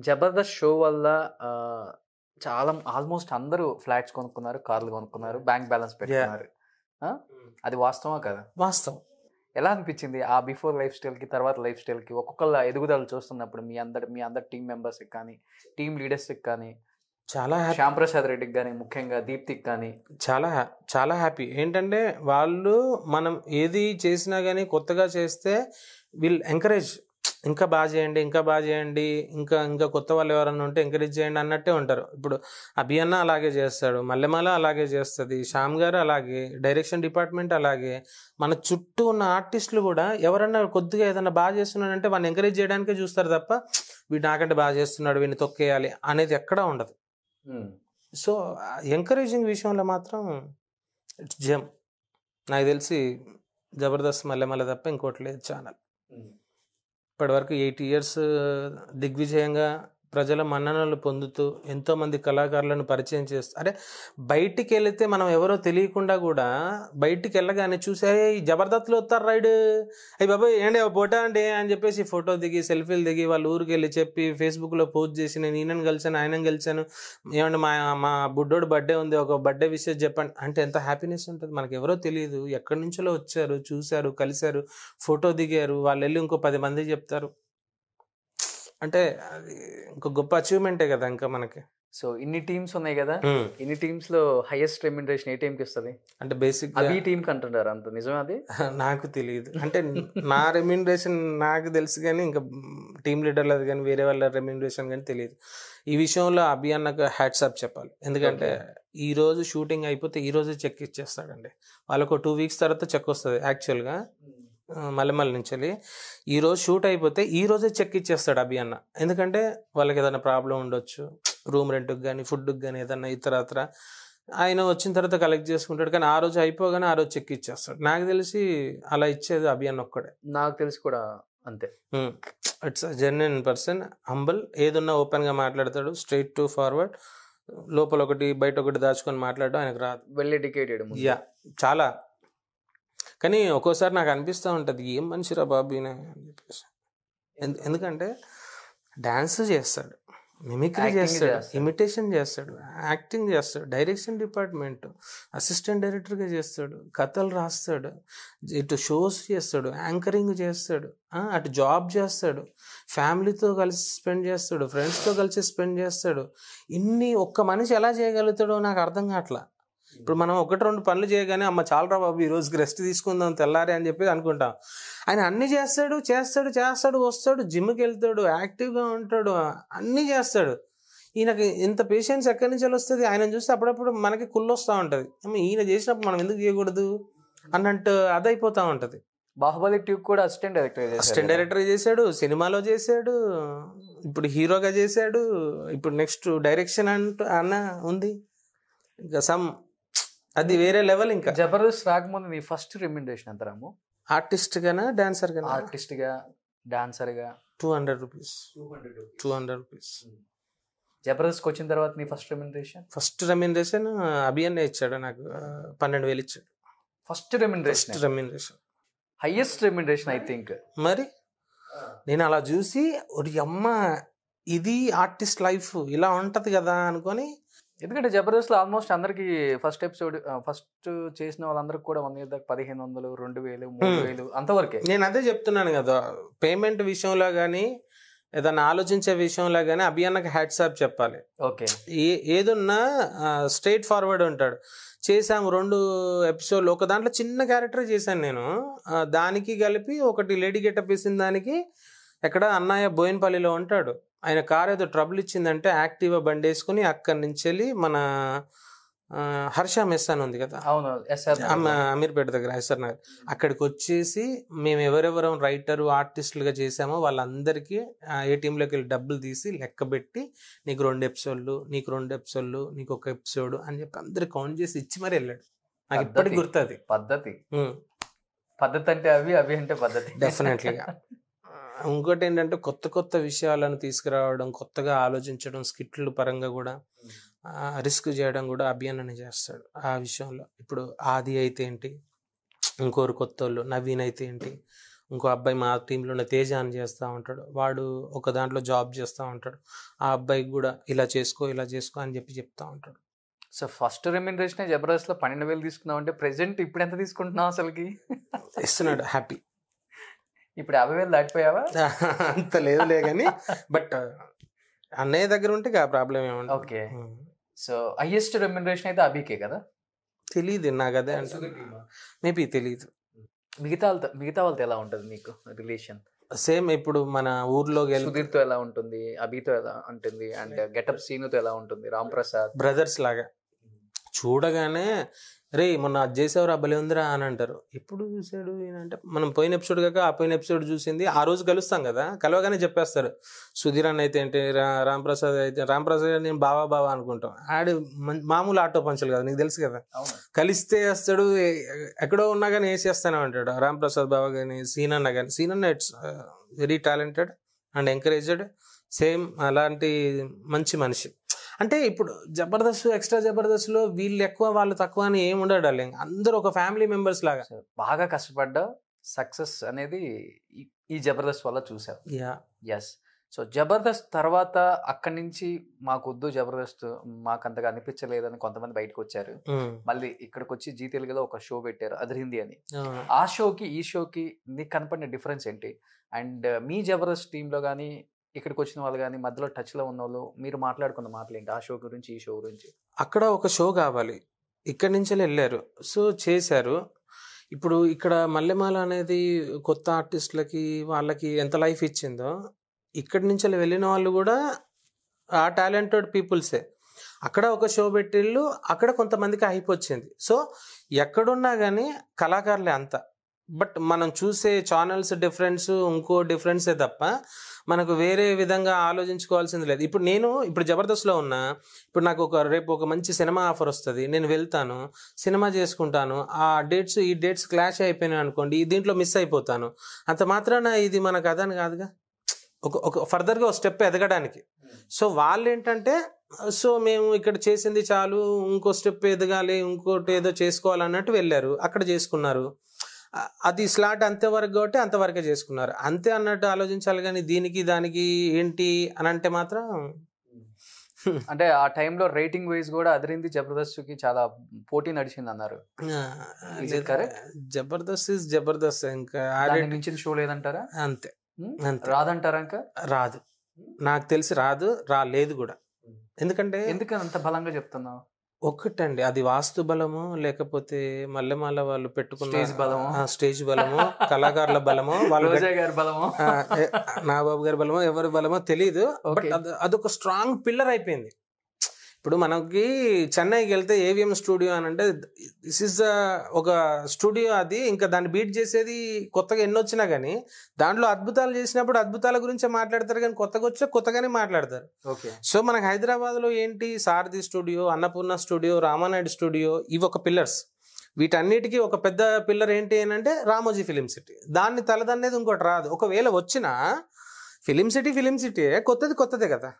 Jabardasth show వల్ల చాలా almost అందరూ ఫ్లాట్స్ కొనుక్కున్నారు కార్లు కొనుక్కున్నారు బ్యాంక్ బ్యాలెన్స్ పెట్టుకున్నారు. ఆ? అది వాస్తవా కదా? వాస్తవం. ఎలా అనిపించింది ఆ బిఫోర్ లైఫ్ స్టైల్కి తర్వాత లైఫ్ స్టైల్కి? ఒక్కొక్కళ్ళ ఎదుగుదల చూస్తున్నప్పుడు మీ అందరి మీ అందరి టీం మెంబర్స్కి కానీ టీం లీడర్స్కి కానీ చాలా శ్యామ్ ప్రసాద్ రెడ్డికి కానీ ముఖ్యంగా దీప్తికి కానీ? చాలా చాలా హ్యాపీ. ఏంటంటే వాళ్ళు మనం ఏది చేసినా కానీ కొత్తగా చేస్తే వీళ్ళు ఎంకరేజ్ ఇంకా బాగా చేయండి ఇంకా బాగా చేయండి ఇంకా ఇంకా కొత్త వాళ్ళు ఎవరైనా ఉంటే ఎంకరేజ్ చేయండి అన్నట్టే ఉంటారు. ఇప్పుడు అభియన్న అలాగే చేస్తాడు మల్లెమాల అలాగే చేస్తుంది శ్యామ్ గారు అలాగే డైరెక్షన్ డిపార్ట్మెంట్ అలాగే. మన చుట్టూ ఉన్న ఆర్టిస్టులు కూడా ఎవరన్నా కొద్దిగా ఏదైనా బాగా చేస్తున్నాడంటే వాళ్ళని ఎంకరేజ్ చేయడానికే చూస్తారు తప్ప వీడు నాకంటే బాగా చేస్తున్నాడు వీడిని తొక్కేయాలి అనేది ఎక్కడా ఉండదు. సో ఎంకరేజింగ్ విషయంలో మాత్రం ఇట్స్ జమ్ నాకు తెలిసి జబర్దస్త్ మల్లె మల్లె తప్ప ఇంకోటి లేదు ఛానల్. ఇప్పటివరకు ఎయిట్ ఇయర్స్ దిగ్విజయంగా ప్రజల మన్ననలు పొందుతూ ఎంతోమంది కళాకారులను పరిచయం చేస్తూ అరే బయటికి వెళితే మనం ఎవరో తెలియకుండా కూడా బయటికి వెళ్ళగానే చూసే "ఏయ్, జబర్దస్త్లో వస్తారు రైడ్. అయ్యి బాబాయ్ ఏంటి ఫోటో అండి అని చెప్పేసి ఫోటో దిగి సెల్ఫీలు దిగి వాళ్ళ ఊరికి వెళ్ళి చెప్పి ఫేస్బుక్లో పోస్ట్ చేసి నేను ఈయనను కలిసాను ఆయనని కలిసాను ఏమంటే మా మా బుడ్డోడు బర్త్డే ఉంది ఒక బర్త్డే విషయం చెప్పండి. అంటే ఎంత హ్యాపీనెస్ ఉంటుంది. మనకు ఎవరో తెలియదు. ఎక్కడి నుంచో వచ్చారు చూశారు కలిశారు ఫోటో దిగారు. వాళ్ళు వెళ్ళి ఇంకో పది మంది చెప్తారు. అంటే అది ఇంకో గొప్ప అచీవ్మెంటే కదా ఇంకా మనకి. సో ఇన్ని టీమ్స్ ఉన్నాయి కదా. ఇన్ని టీమ్స్లో హైయెస్ట్ రెమ్యునరేషన్ ఏ టీమ్కి ఇస్తుంది అంటే బేసిక్ అవి టీమ్కి అంటుంటారు అంత నిజమే అది? నాకు తెలియదు. అంటే నా రెమ్యూనరేషన్ నాకు తెలుసు కానీ ఇంకా టీమ్ లీడర్లది కానీ వేరే వాళ్ళ రెమ్యూనరేషన్ కానీ తెలియదు. ఈ విషయంలో అభియాన్నకు హ్యాట్సాప్ చెప్పాలి. ఎందుకంటే ఈ రోజు షూటింగ్ అయిపోతే ఈ రోజు చెక్ ఇచ్చేస్తాడండి. వాళ్ళకు టూ వీక్స్ తర్వాత చెక్ వస్తుంది యాక్చువల్గా మల్లెమల్లి నుంచి వెళ్ళి. ఈ రోజు షూట్ అయిపోతే ఈ రోజే చెక్ ఇచ్చేస్తాడు అభి అన్న. ఎందుకంటే వాళ్ళకి ఏదైనా ప్రాబ్లం ఉండొచ్చు రూమ్ రెంట్కి కానీ ఫుడ్కి కానీ ఏదైనా ఇతరత్ర ఆయన వచ్చిన తర్వాత కలెక్ట్ చేసుకుంటాడు కానీ ఆ రోజు అయిపోగానే ఆ రోజు చెక్ ఇచ్చేస్తాడు. నాకు తెలిసి అలా ఇచ్చేది అభి అన్న ఒక్కడే. నాకు తెలిసి కూడా అంతే. ఇట్స్ జెన్యున్ పర్సన్ హంబల్ ఏదున్నా ఓపెన్గా మాట్లాడతాడు స్ట్రైట్ టు ఫార్వర్డ్ లోపల ఒకటి బయట ఒకటి దాచుకొని మాట్లాడడం ఆయనకు రాదు. వెల్ ఎడ్యుకేటెడ్ యా చాలా. కానీ ఒక్కోసారి నాకు అనిపిస్తూ ఉంటుంది ఏం మనిషిరా బాబు ఈయన? అని చెప్పేసి. ఎందు- ఎందుకంటే డాన్స్ చేస్తాడు మిమిక్రీ చేస్తాడు. ఇమిటేషన్ చేస్తాడు యాక్టింగ్ చేస్తాడు డైరెక్షన్ డిపార్ట్మెంట్ అసిస్టెంట్ డైరెక్టర్గా చేస్తాడు కథలు రాస్తాడు ఇటు షోస్ చేస్తాడు యాంకరింగ్ చేస్తాడు అటు జాబ్ చేస్తాడు ఫ్యామిలీతో కలిసి స్పెండ్ చేస్తాడు ఫ్రెండ్స్తో కలిసి స్పెండ్ చేస్తాడు. ఇన్ని ఒక్క మనిషి ఎలా చేయగలుగుతాడో నాకు అర్థం కావట్లా. ఇప్పుడు మనం ఒకటి రెండు పనులు చేయగానే అమ్మ చాలరా బాబు ఈ రోజుకి రెస్ట్ తీసుకుందాం తెల్లారి అని చెప్పి అనుకుంటాం. ఆయన అన్ని చేస్తాడు చేస్తాడు చేస్తాడు వస్తాడు జిమ్కి వెళ్తాడు యాక్టివ్గా ఉంటాడు అన్నీ చేస్తాడు. ఈయనకి ఇంత పేషెన్స్ ఎక్కడి నుంచి వస్తుంది? ఆయన చూస్తే అప్పుడప్పుడు మనకి కుళ్ళు వస్తూ ఉంటుంది. అమ్మ ఈయన చేసినప్పుడు మనం ఎందుకు చేయకూడదు? అన్నట్టు అదైపోతూ ఉంటుంది. బాహుబలి ట్యూబ్ కూడా అసిస్టెంట్ డైరెక్టర్ అసిస్టెంట్ డైరెక్టర్ చేశాడు సినిమాలో చేశాడు ఇప్పుడు హీరోగా చేశాడు ఇప్పుడు నెక్స్ట్ డైరెక్షన్ అంటూ అన్న ఉంది. ఇంకా సమ్ అది వేరే లెవెల్ ఇంకా. జబర్దస్త్ రాకముందు నీ ఫస్ట్ రెమ్యునరేషన్ ఎంత రాము? ఆర్టిస్ట్ గానా డాన్సర్ గానా? ఆర్టిస్ట్గా డాన్సర్గా. Two hundred rupees two hundred rupees Jabardasth వచ్చిన తర్వాత నీ ఫస్ట్ రెమ్యునరేషన్ ఫస్ట్ రెమ్యూనరేషన్ అభియన్నే ఇచ్చాడు నాకు పన్నెండు వేలు ఇచ్చాడు. First first remuneration remuneration highest remuneration I think మరి? నేను అలా చూసి ఒక అమ్మ ఇది ఆర్టిస్ట్ లైఫ్ ఇలా ఉంటది కదా అనుకొని ఎందుకంటే జబర్దస్త్లో ఆల్మోస్ట్ అందరికి ఫస్ట్ ఎపిసోడ్ ఫస్ట్ చేసిన వాళ్ళందరికి కూడా ఇయర్ దాకా పదిహేను వందలు రెండు వేలు మూడు. వేలు అంతవరకే. నేను అదే చెప్తున్నాను కదా పేమెంట్ విషయంలో కానీ ఏదైనా ఆలోచించే విషయంలో కానీ అభియాన్నకి హ్యాట్సాప్ చెప్పాలి. ఓకే. ఏ ఏదున్నా స్ట్రైట్ ఫార్వర్డ్ ఉంటాడు. చేశాము రెండు ఎపిసోడ్లు ఒక దాంట్లో చిన్న క్యారెక్టర్ చేశాను నేను. దానికి కలిపి ఒకటి లేడీ గెటప్ వేసిన దానికి ఎక్కడ అన్నయ్య బోయినపల్లిలో ఉంటాడు. ఆయన కార్ ఏదో ట్రబుల్ ఇచ్చిందంటే యాక్టివా బండి వేసుకుని అక్కడి నుంచి వెళ్ళి మన హర్ష మెస్ అని ఉంది కదా? అవును ఎస్ఆర్ అమీర్పేట దగ్గర హైసర్ నగర్. అక్కడికి వచ్చేసి మేము ఎవరెవరం రైటరు ఆర్టిస్టులుగా చేసామో వాళ్ళందరికీ ఏటీఎంలోకి వెళ్ళి డబ్బులు తీసి లెక్క పెట్టి నీకు రెండు ఎపిసోడ్లు నీకు రెండు ఎపిసోడ్లు నీకు ఒక ఎపిసోడ్ అని చెప్పి అందరు కౌంట్ చేసి ఇచ్చి మరి వెళ్ళాడు. నాకు ఇప్పటికి. గుర్తుంది. పద్ధతి. పద్ధతి అంటే అవి అవి అంటే పద్ధతి. డెఫినెట్లీగా ఇంకోటి ఏంటంటే కొత్త కొత్త విషయాలను తీసుకురావడం కొత్తగా ఆలోచించడం స్కిట్లు పరంగా కూడా రిస్క్ చేయడం కూడా అభియాన్ చేస్తాడు ఆ విషయంలో. ఇప్పుడు ఆది అయితే ఏంటి? ఇంకోరు కొత్త వాళ్ళు నవీన్ అయితే ఏంటి? ఇంకో అబ్బాయి మా టీంలో ఉన్న తేజ అని చేస్తూ ఉంటాడు. వాడు ఒక దాంట్లో జాబ్ చేస్తూ ఉంటాడు. ఆ అబ్బాయికి కూడా ఇలా చేసుకో ఇలా చేసుకో అని చెప్పి చెప్తా ఉంటాడు. సో ఫస్ట్ రెమ్యూనరేషన్ జబర్దస్త్లో పన్నెండు వేలు తీసుకున్నావు అంటే ప్రెసెంట్ ఇప్పుడు ఎంత తీసుకుంటున్నావు అసలుకి? ఇస్తున్నాడు హ్యాపీ. ఇప్పుడు యాభై వేలు దాటిపోయావా? అంత లేదులే కానీ బట్ అన్నయ్య దగ్గర ఉంటే ఆ ప్రాబ్లం ఏమంటుంది ఓకే. సో హైయెస్ట్ రెమ్యూనరేషన్ అయితే అబీకే కదా? తెలియదు నాకు అదే అంటే మేబీ తెలియదు మిగతా వాళ్ళతో మిగతా వాళ్ళతో ఎలా ఉంటుంది నీకు రిలేషన్? సేమ్ ఇప్పుడు మన ఊర్లోకి వెళ్ళి సుధీర్తో ఎలా ఉంటుంది అభితో ఎలా ఉంటుంది అండ్ గెటప్ సీనుతో ఎలా ఉంటుంది రామ్ ప్రసాద్? బ్రదర్స్ లాగా. చూడగానే రే మొన్న అది చేసేవారు అబ్బలే ఉందిరా అని అంటారు. ఎప్పుడు చూసాడు అంటే మనం పోయిన ఎపిసోడ్ కాక ఆ పోయిన ఎపిసోడ్ చూసింది ఆ రోజు కలుస్తాం కదా కలవగానే చెప్పేస్తారు. సుధీర్ అన్న అయితే ఏంటి రా రామ్ ప్రసాద్ అయితే రామ్ ప్రసాద్ నేను బావా బావా అనుకుంటాం. ఆడు మామూలు ఆటో పంచులు కదా నీకు తెలుసు కదా. కలిస్తే వస్తాడు ఎక్కడో ఉన్నా కానీ వేసేస్తానే ఉంటాడు. రామ్ ప్రసాద్ బాబా కానీ సీనన్న కానీ సీనన్న it's very talented and encouraged same అలాంటి మంచి మనిషి. అంటే ఇప్పుడు జబర్దస్త్ ఎక్స్ట్రా జబర్దస్త్లో వీళ్ళు ఎక్కువ వాళ్ళు తక్కువ అని ఏమి ఉండడు డార్లింగ్. అందరూ ఒక ఫ్యామిలీ మెంబర్స్ లాగా. బాగా కష్టపడ్డా సక్సెస్ అనేది ఈ- జబర్దస్త్ వల్ల చూసావు యా ఎస్ సో జబర్దస్త్ తర్వాత అక్కడి నుంచి మాకు వద్దు జబర్దస్త్ మాకు అంతగా అనిపించలేదని కొంతమంది బయటకు వచ్చారు మళ్ళీ ఇక్కడికి వచ్చి జీ తెలుగులో ఒక షో పెట్టారు అదిరింది అని. ఆ షోకి ఈ షోకి నీకు కనపడిన డిఫరెన్స్ ఏంటి? అండ్ మీ జబర్దస్త్ టీంలో కానీ ఇక్కడికి వచ్చిన వాళ్ళు కానీ మధ్యలో టచ్లో ఉన్న వాళ్ళు మీరు మాట్లాడుకున్న మాటలు ఏంటి ఆ షో గురించి ఈ షో గురించి? అక్కడ ఒక షో కావాలి. ఇక్కడి నుంచి వెళ్ళారు సో చేశారు. ఇప్పుడు ఇక్కడ మల్లెమాల అనేది కొత్త ఆర్టిస్టులకి వాళ్ళకి ఎంత లైఫ్ ఇచ్చిందో ఇక్కడి నుంచి వెళ్ళిన వాళ్ళు కూడా ఆ టాలెంటెడ్ పీపుల్సే. అక్కడ ఒక షో పెట్టిళ్ళు అక్కడ కొంతమందికి హైప్ వచ్చింది. సో ఎక్కడున్నా కానీ కళాకారులే అంత. బట్ మనం చూసే ఛానల్స్ డిఫరెన్స్ ఇంకో డిఫరెన్సే తప్ప మనకు వేరే విధంగా ఆలోచించుకోవాల్సింది లేదు. ఇప్పుడు నేను ఇప్పుడు జబర్దస్త్లో ఉన్నా ఇప్పుడు నాకు ఒక రేపు ఒక మంచి సినిమా ఆఫర్ వస్తుంది నేను వెళ్తాను సినిమా చేసుకుంటాను ఆ డేట్స్ ఈ డేట్స్ క్లాష్ అయిపోయినాయి అనుకోండి ఈ దీంట్లో మిస్ అయిపోతాను. అంత మాత్రాన ఇది మన కథ అని కాదుగా? ఒక ఒక ఫర్దర్గా ఒక స్టెప్ ఎదగడానికి. సో వాళ్ళు ఏంటంటే సో మేము ఇక్కడ చేసింది చాలు ఇంకో స్టెప్ ఎదగాలి ఇంకోటి ఏదో చేసుకోవాలి అన్నట్టు వెళ్ళారు అక్కడ చేసుకున్నారు. అది స్లాట్ అంతవరకు కాబట్టి అంతవరకే చేసుకున్నారు. అంతే అన్నట్టు ఆలోచించాలి కానీ దీనికి దానికి ఏంటి అని అంటే మాత్రం అంటే ఆ టైంలో రేటింగ్ వైజ్ కూడా అదిరింది జబర్దస్త్కి చాలా పోటీ నడిచింది అన్నారు? జబర్దస్త్ ఇస్ జబర్దస్త్ ఇంకా మించిన షో లేదంటారా? అంతే రాదంటారా ఇంకా? రాదు. నాకు తెలిసి రాదు రాలేదు కూడా. ఎందుకంటే ఎందుకు అంత బలంగా చెప్తున్నావు? ఒక్కటండి అది వాస్తు బలము లేకపోతే మల్లెమాల వాళ్ళు పెట్టుకున్న బలము. స్టేజ్ బలము కళాకారుల బలము వాళ్ళు గారి బలము? నాగబాబు గారి బలమో ఎవరి బలమో తెలియదు బట్ అదొక స్ట్రాంగ్ పిల్లర్ అయిపోయింది. ఇప్పుడు మనకి చెన్నైకి వెళ్తే ఏవిఎం స్టూడియో అని అంటే దిస్ ఇస్ ఒక స్టూడియో అది ఇంకా దాన్ని బీట్ చేసేది కొత్తగా ఎన్ని వచ్చినా కానీ దాంట్లో అద్భుతాలు చేసినప్పుడు అద్భుతాల గురించే మాట్లాడతారు కానీ కొత్తగా వచ్చే కొత్తగానే మాట్లాడతారు. ఓకే సో మనకి హైదరాబాద్లో ఏంటి Sarathi studio Annapurna studio Ramanaidu studio ఇవి ఒక పిల్లర్స్ వీటన్నిటికీ ఒక పెద్ద పిల్లర్ ఏంటి అని అంటే రామోజీ ఫిలిం సిటీ దాన్ని తలదన్నేది ఇంకోటి రాదు. ఒకవేళ వచ్చినా ఫిలిం సిటీ ఫిలిం సిటీ కొత్తది కొత్తదే కదా.